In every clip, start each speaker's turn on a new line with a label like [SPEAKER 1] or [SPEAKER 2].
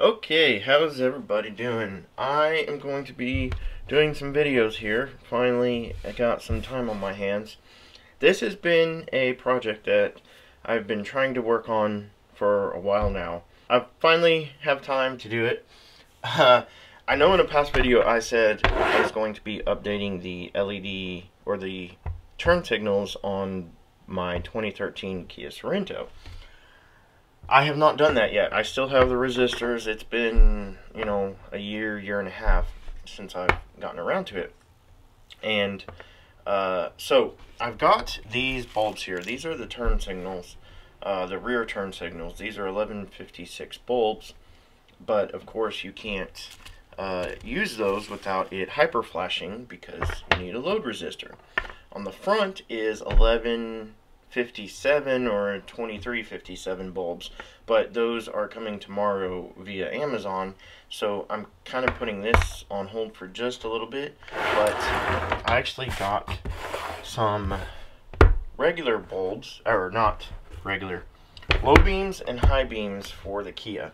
[SPEAKER 1] Okay, how's everybody doing? I am going to be doing some videos here. Finally, I got some time on my hands. This has been a project that I've been trying to work on for a while now. I finally have time to do it. Uh, I know in a past video I said I was going to be updating the LED or the turn signals on my 2013 Kia Sorento. I have not done that yet. I still have the resistors. It's been, you know, a year, year and a half since I've gotten around to it. And uh, so I've got these bulbs here. These are the turn signals, uh, the rear turn signals. These are 1156 bulbs, but of course you can't uh, use those without it hyper flashing because you need a load resistor. On the front is 11 57 or 2357 bulbs, but those are coming tomorrow via Amazon. So I'm kind of putting this on hold for just a little bit, but I actually got some regular bulbs, or not regular, low beams and high beams for the Kia.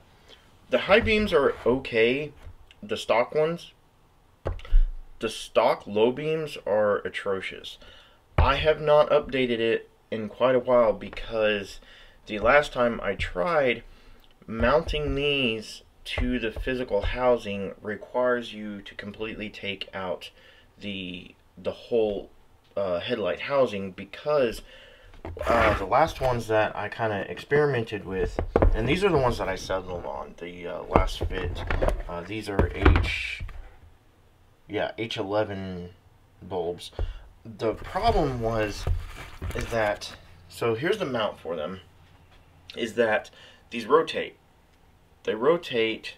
[SPEAKER 1] The high beams are okay, the stock ones. The stock low beams are atrocious. I have not updated it in quite a while because the last time I tried, mounting these to the physical housing requires you to completely take out the the whole uh, headlight housing because uh, the last ones that I kind of experimented with, and these are the ones that I settled on, the uh, LASFIT, uh, these are H, yeah, H11 bulbs. The problem was is that, so here's the mount for them, is that these rotate. They rotate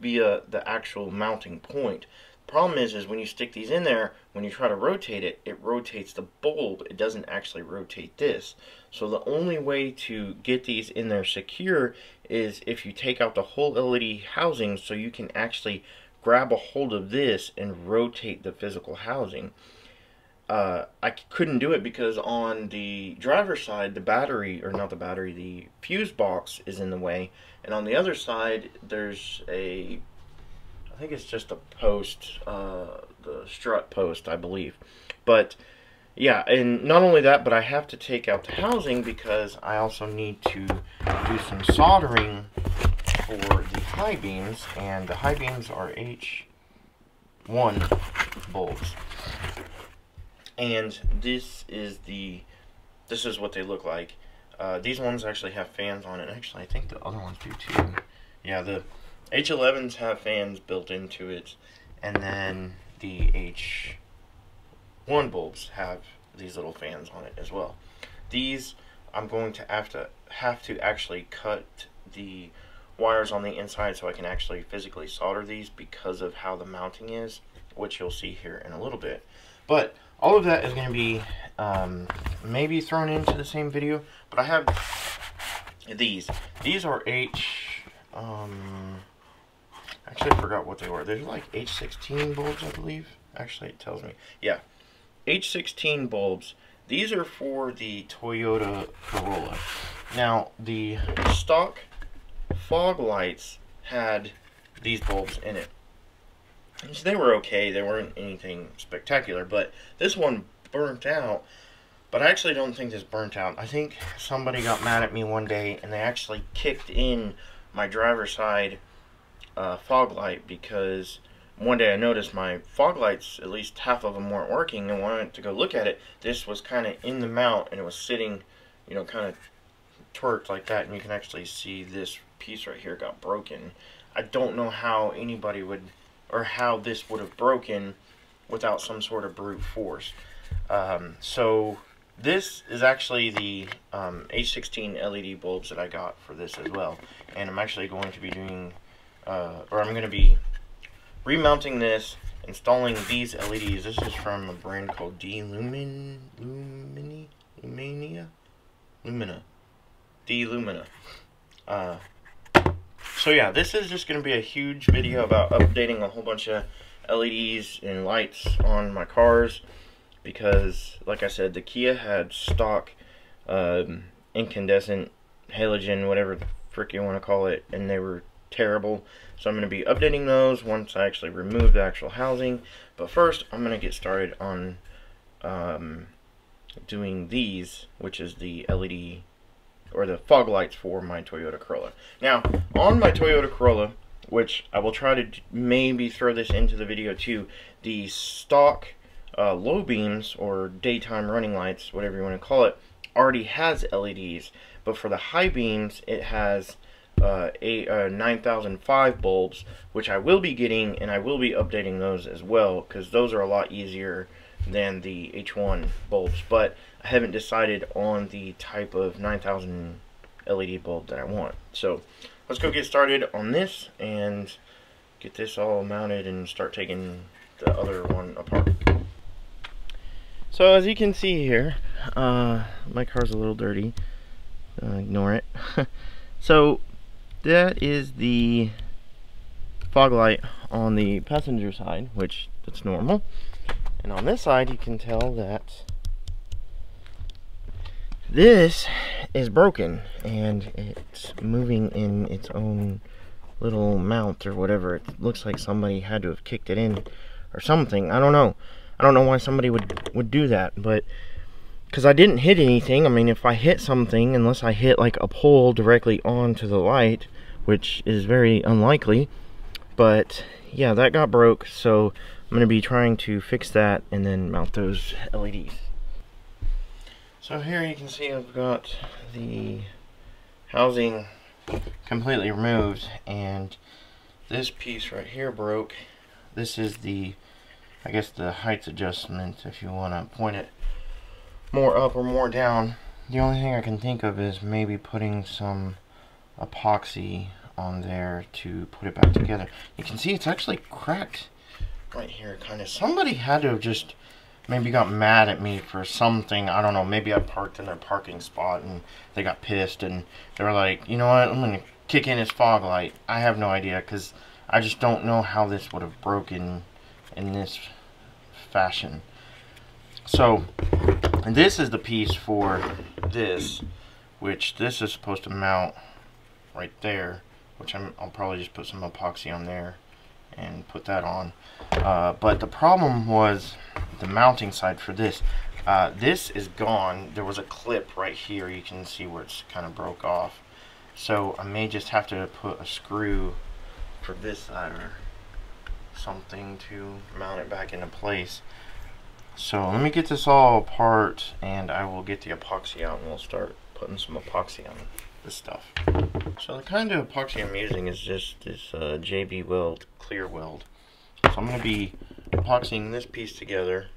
[SPEAKER 1] via the actual mounting point. Problem is, is when you stick these in there, when you try to rotate it, it rotates the bulb. It doesn't actually rotate this. So the only way to get these in there secure is if you take out the whole LED housing so you can actually grab a hold of this and rotate the physical housing uh, I couldn't do it because on the driver's side, the battery, or not the battery, the fuse box is in the way. And on the other side, there's a, I think it's just a post, uh, the strut post, I believe. But, yeah, and not only that, but I have to take out the housing because I also need to do some soldering for the high beams. And the high beams are H1 bulbs and this is the this is what they look like. Uh, these ones actually have fans on it. Actually I think the other ones do too. Yeah the H11s have fans built into it. And then the H1 bulbs have these little fans on it as well. These I'm going to have to have to actually cut the wires on the inside so I can actually physically solder these because of how the mounting is which you'll see here in a little bit. But all of that is going to be um, maybe thrown into the same video, but I have these. These are H, um, actually I forgot what they were. They're like H16 bulbs, I believe. Actually, it tells me. Yeah, H16 bulbs. These are for the Toyota Corolla. Now, the stock fog lights had these bulbs in it. They were okay. They weren't anything spectacular, but this one burnt out. But I actually don't think this burnt out. I think somebody got mad at me one day and they actually kicked in my driver's side uh, fog light because one day I noticed my fog lights, at least half of them weren't working, and when I went to go look at it, this was kind of in the mount and it was sitting, you know, kind of twerked like that, and you can actually see this piece right here got broken. I don't know how anybody would or how this would have broken without some sort of brute force. Um, so this is actually the um, H16 LED bulbs that I got for this as well. And I'm actually going to be doing, uh, or I'm going to be remounting this, installing these LEDs. This is from a brand called D-Lumin, Lumini, Lumania? Lumina. D-Lumina. Uh, so yeah, this is just going to be a huge video about updating a whole bunch of LEDs and lights on my cars because, like I said, the Kia had stock um, incandescent, halogen, whatever the frick you want to call it, and they were terrible. So I'm going to be updating those once I actually remove the actual housing. But first, I'm going to get started on um, doing these, which is the LED or the fog lights for my Toyota Corolla. Now, on my Toyota Corolla, which I will try to maybe throw this into the video too, the stock uh, low beams or daytime running lights, whatever you want to call it, already has LEDs. But for the high beams, it has uh, a, uh, 9005 bulbs, which I will be getting, and I will be updating those as well, because those are a lot easier than the H1 bulbs. But I haven't decided on the type of 9000 LED bulb that I want. So let's go get started on this and get this all mounted and start taking the other one apart. So as you can see here, uh, my car's a little dirty. Uh, ignore it. so that is the fog light on the passenger side, which that's normal. And on this side, you can tell that this is broken and it's moving in its own little mount or whatever. It looks like somebody had to have kicked it in or something. I don't know. I don't know why somebody would would do that, but because I didn't hit anything. I mean, if I hit something, unless I hit like a pole directly onto the light, which is very unlikely. But yeah, that got broke, so I'm going to be trying to fix that and then mount those LEDs. So here you can see I've got the housing completely removed and this piece right here broke. This is the, I guess the height adjustment if you want to point it more up or more down. The only thing I can think of is maybe putting some epoxy on there to put it back together. You can see it's actually cracked right here kind of. Somebody had to have just maybe got mad at me for something. I don't know. Maybe I parked in their parking spot and they got pissed and they were like, you know what, I'm to kick in his fog light. I have no idea because I just don't know how this would have broken in this fashion. So, this is the piece for this, which this is supposed to mount right there, which i will probably just put some epoxy on there and put that on. Uh, but the problem was the mounting side for this. Uh, this is gone. There was a clip right here. You can see where it's kind of broke off. So I may just have to put a screw for this side or something to mount it back into place. So let me get this all apart and I will get the epoxy out and we'll start putting some epoxy on this stuff. So the kind of epoxy I'm using is just this uh, JB Weld clear weld. So I'm going to be epoxying this piece together.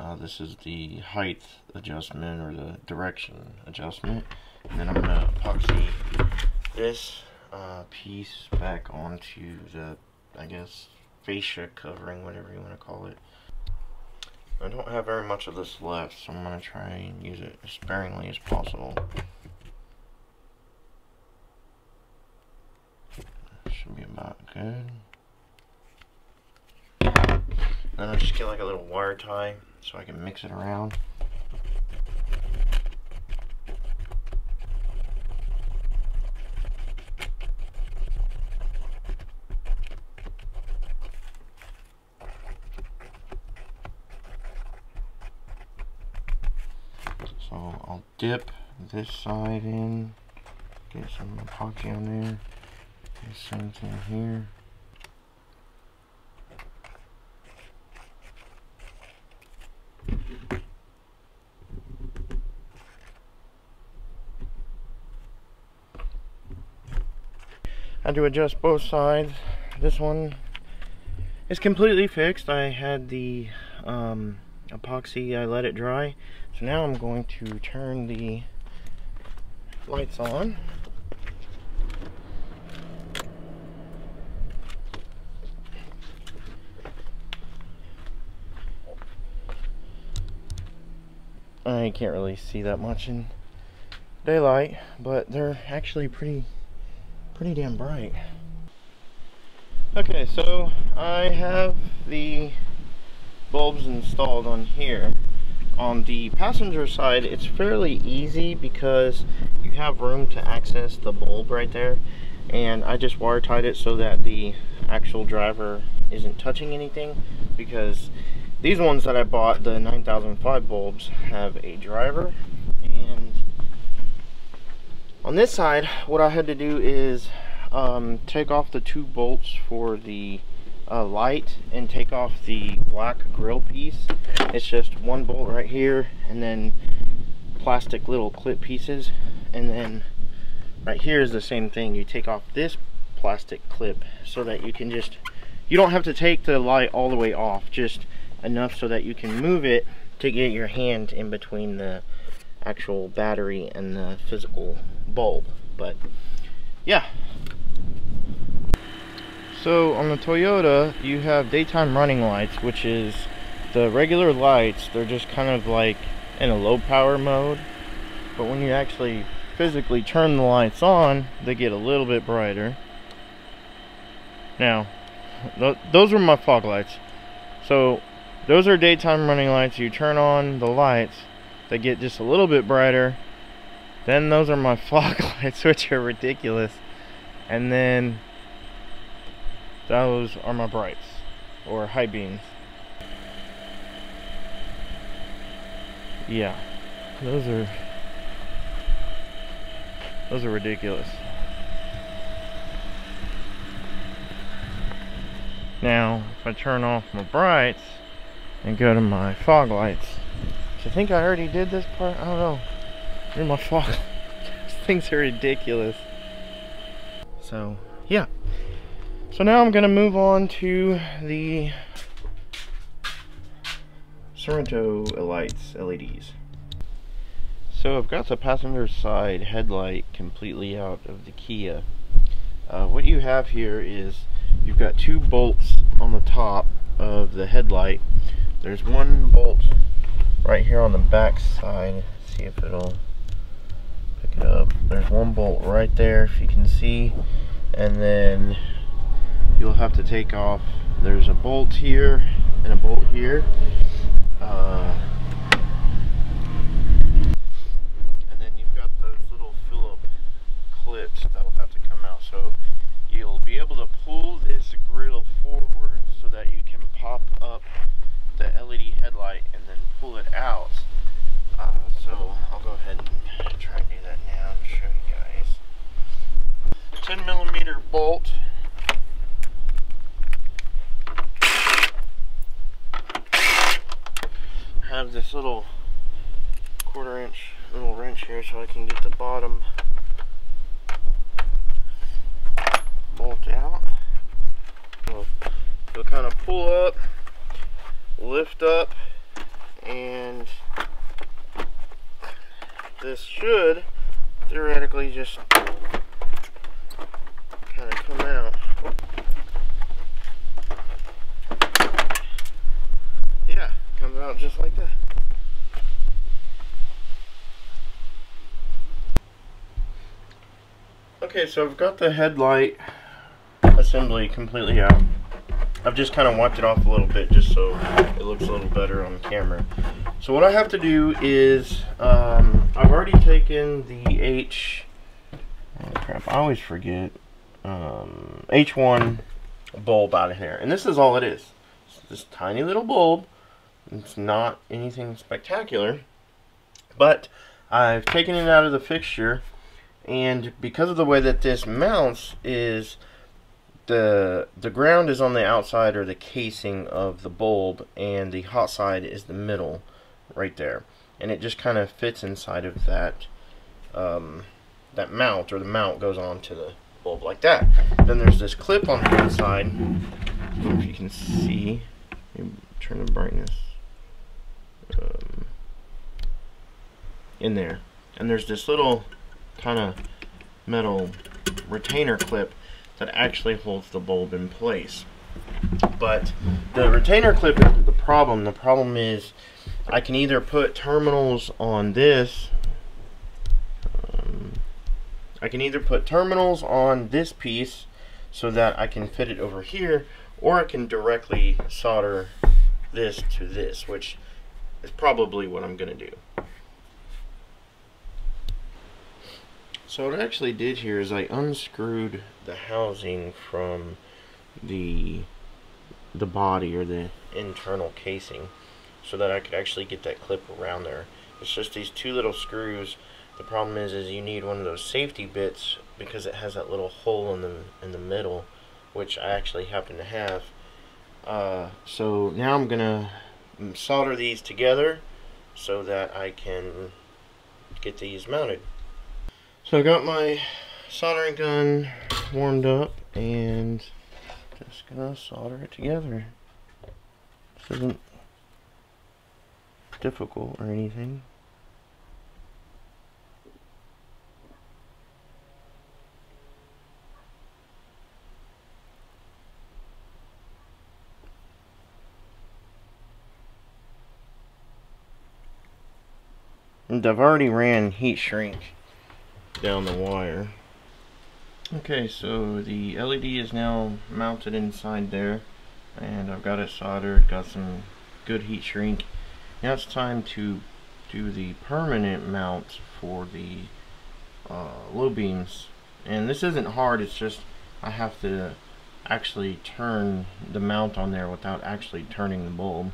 [SPEAKER 1] Uh, this is the height adjustment or the direction adjustment. And then I'm going to epoxy this uh, piece back onto the, I guess, fascia covering, whatever you want to call it. I don't have very much of this left, so I'm going to try and use it as sparingly as possible. Should be about good. Then I'll just get like a little wire tie so I can mix it around. So I'll dip this side in, get some epoxy on there, the same thing here. Had to adjust both sides. This one is completely fixed. I had the um, epoxy, I let it dry. So now I'm going to turn the lights on. I can't really see that much in daylight, but they're actually pretty, pretty damn bright. Okay, so I have the bulbs installed on here. On the passenger side, it's fairly easy because you have room to access the bulb right there. and I just wire tied it so that the actual driver isn't touching anything because these ones that I bought, the 9005 bulbs, have a driver and on this side what I had to do is um, take off the two bolts for the uh, light and take off the black grill piece. It's just one bolt right here and then plastic little clip pieces and then right here is the same thing. You take off this plastic clip so that you can just, you don't have to take the light all the way off, just enough so that you can move it to get your hand in between the actual battery and the physical bulb. But yeah, so on the Toyota, you have daytime running lights, which is the regular lights. They're just kind of like in a low power mode. But when you actually physically turn the lights on, they get a little bit brighter. Now, th those are my fog lights. So those are daytime running lights. You turn on the lights, they get just a little bit brighter. Then those are my fog lights, which are ridiculous. And then those are my brights, or high beams. Yeah, those are, those are ridiculous. Now, if I turn off my brights and go to my fog lights, I think I already did this part, I don't know. Here's my fog things are ridiculous. So, yeah. So now I'm going to move on to the Sorento lights, LEDs. So I've got the passenger side headlight completely out of the Kia. Uh, what you have here is you've got two bolts on the top of the headlight. There's one bolt right here on the back side. Let's see if it'll pick it up. There's one bolt right there if you can see. And then you'll have to take off there's a bolt here and a bolt here uh, and then you've got those little clips that'll have to come out so you'll be able to pull this grill forward so that you can pop up the LED headlight and then pull it out. Uh, so I'll go ahead and try and do that now and show you guys. 10 millimeter bolt. Have this little quarter inch little wrench here so I can get the bottom bolt out. You'll kind of pull up, lift up, and this should theoretically just kind of come out. Yeah, comes out just like that. Okay, so I've got the headlight assembly completely out. I've just kind of wiped it off a little bit just so it looks a little better on camera. So what I have to do is, um, I've already taken the H, oh crap, I always forget, um, H1 bulb out of here. And this is all it is. It's this tiny little bulb it's not anything spectacular, but I've taken it out of the fixture, and because of the way that this mounts is the the ground is on the outside or the casing of the bulb, and the hot side is the middle, right there, and it just kind of fits inside of that um, that mount, or the mount goes on to the bulb like that. Then there's this clip on the inside. I don't know if you can see. Turn the brightness um, in there. And there's this little kind of metal retainer clip that actually holds the bulb in place. But the retainer clip isn't the problem. The problem is I can either put terminals on this. Um, I can either put terminals on this piece so that I can fit it over here or I can directly solder this to this which is probably what I'm going to do. So what I actually did here is I unscrewed the housing from the the body or the internal casing so that I could actually get that clip around there. It's just these two little screws. The problem is is you need one of those safety bits because it has that little hole in the in the middle which I actually happen to have. Uh, so now I'm gonna solder these together so that I can get these mounted. So I got my soldering gun warmed up and just gonna solder it together. This isn't difficult or anything. And I've already ran heat shrink down the wire. Okay, so the LED is now mounted inside there and I've got it soldered, got some good heat shrink. Now it's time to do the permanent mount for the uh, low beams. And this isn't hard, it's just I have to actually turn the mount on there without actually turning the bulb.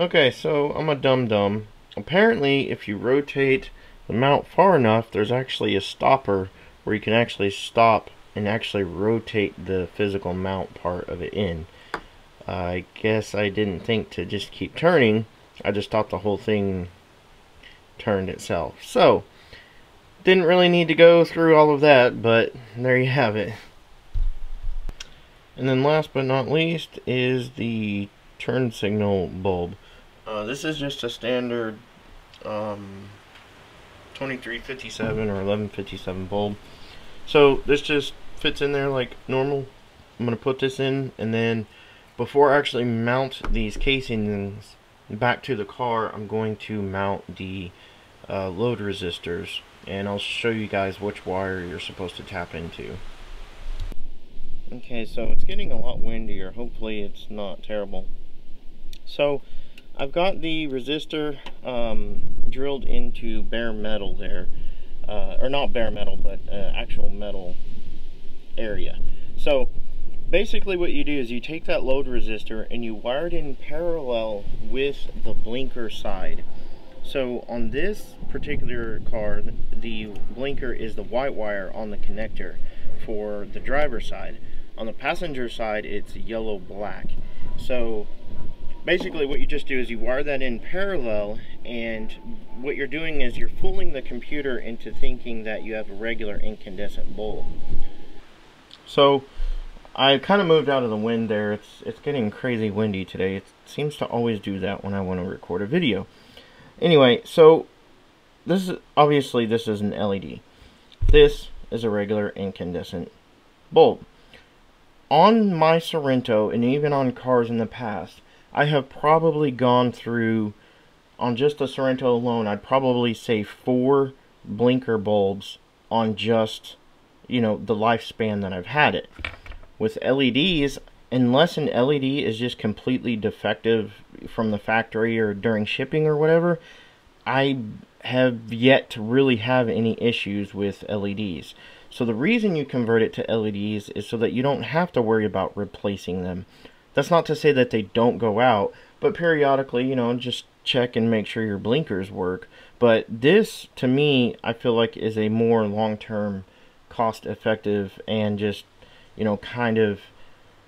[SPEAKER 1] Okay, so I'm a dum-dum apparently if you rotate the mount far enough there's actually a stopper where you can actually stop and actually rotate the physical mount part of it in. I guess I didn't think to just keep turning I just thought the whole thing turned itself. So didn't really need to go through all of that but there you have it. And then last but not least is the turn signal bulb. Uh, this is just a standard um, 2357 or 1157 bulb. So this just fits in there like normal. I'm going to put this in and then before I actually mount these casings back to the car, I'm going to mount the uh, load resistors and I'll show you guys which wire you're supposed to tap into. Okay, so it's getting a lot windier. Hopefully it's not terrible. So I've got the resistor um, drilled into bare metal there. Uh, or not bare metal, but uh, actual metal area. So basically what you do is you take that load resistor and you wire it in parallel with the blinker side. So on this particular car, the blinker is the white wire on the connector for the driver side. On the passenger side, it's yellow-black. So basically what you just do is you wire that in parallel and what you're doing is you're fooling the computer into thinking that you have a regular incandescent bulb. So I kind of moved out of the wind there. It's it's getting crazy windy today. It seems to always do that when I want to record a video. Anyway, so this is obviously this is an LED. This is a regular incandescent bulb. On my Sorento and even on cars in the past, I have probably gone through, on just the Sorento alone, I'd probably say four blinker bulbs on just, you know, the lifespan that I've had it. With LEDs, unless an LED is just completely defective from the factory or during shipping or whatever, I have yet to really have any issues with LEDs. So the reason you convert it to LEDs is so that you don't have to worry about replacing them. That's not to say that they don't go out, but periodically, you know, just check and make sure your blinkers work. But this, to me, I feel like is a more long-term cost-effective and just, you know, kind of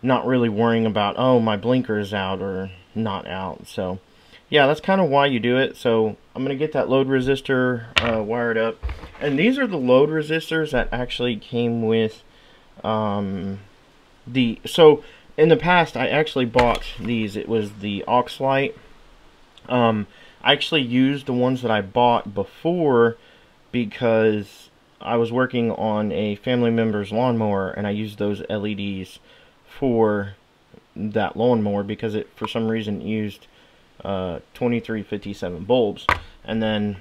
[SPEAKER 1] not really worrying about, oh, my blinker is out or not out. So, yeah, that's kind of why you do it. So, I'm going to get that load resistor uh, wired up. And these are the load resistors that actually came with um, the... So, in the past, I actually bought these. It was the Auxlight. Um, I actually used the ones that I bought before because I was working on a family member's lawnmower and I used those LEDs for that lawnmower because it for some reason used uh, 2357 bulbs and then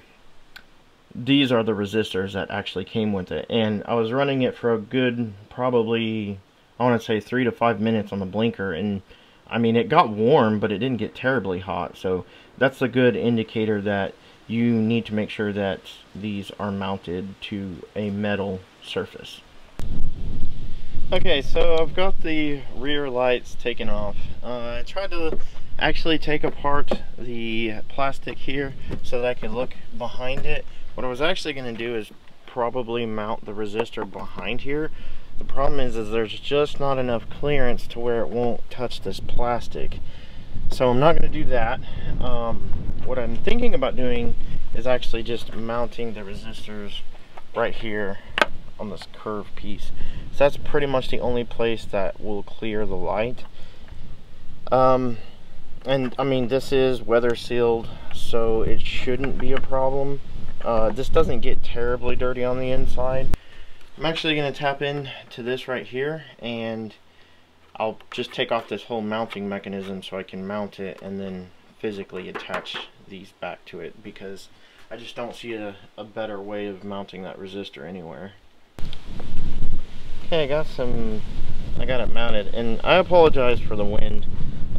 [SPEAKER 1] these are the resistors that actually came with it and I was running it for a good probably I want to say three to five minutes on the blinker and I mean it got warm but it didn't get terribly hot so that's a good indicator that you need to make sure that these are mounted to a metal surface. Okay, so I've got the rear lights taken off. Uh, I tried to actually take apart the plastic here so that I could look behind it. What I was actually going to do is probably mount the resistor behind here. The problem is, is there's just not enough clearance to where it won't touch this plastic. So I'm not going to do that. Um, what I'm thinking about doing is actually just mounting the resistors right here on this curved piece. So that's pretty much the only place that will clear the light. Um, and I mean, this is weather sealed, so it shouldn't be a problem. Uh, this doesn't get terribly dirty on the inside. I'm actually going to tap in to this right here and I'll just take off this whole mounting mechanism so I can mount it and then physically attach these back to it because I just don't see a, a better way of mounting that resistor anywhere. Okay, I got some, I got it mounted and I apologize for the wind.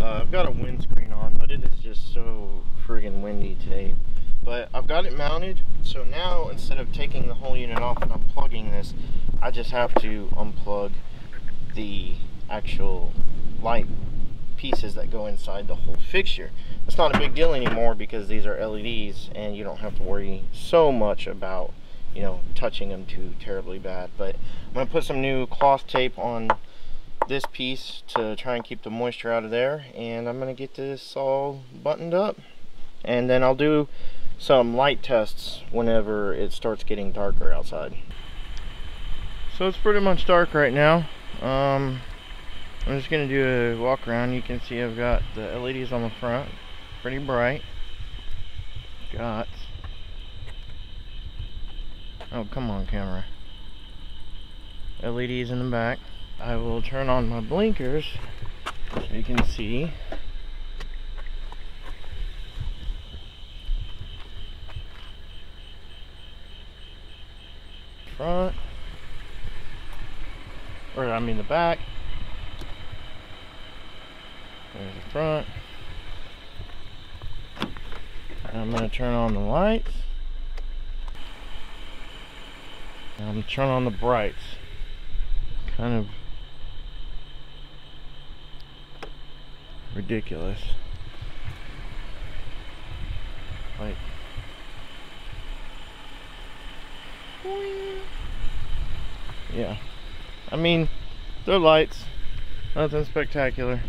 [SPEAKER 1] Uh, I've got a windscreen on, but it is just so friggin' windy today. But I've got it mounted, so now instead of taking the whole unit off and unplugging this, I just have to unplug the actual light pieces that go inside the whole fixture. It's not a big deal anymore because these are LEDs and you don't have to worry so much about, you know, touching them too terribly bad. But I'm to put some new cloth tape on this piece to try and keep the moisture out of there and I'm to get this all buttoned up and then I'll do some light tests whenever it starts getting darker outside. So it's pretty much dark right now. Um, I'm just going to do a walk around. You can see I've got the LEDs on the front, pretty bright. Got, oh come on camera, LEDs in the back. I will turn on my blinkers so you can see. Front, or I mean the back. There's the front. I'm going to turn on the lights. I'm going to turn on the brights. Kind of ridiculous. Like, yeah. I mean, they're lights, nothing spectacular.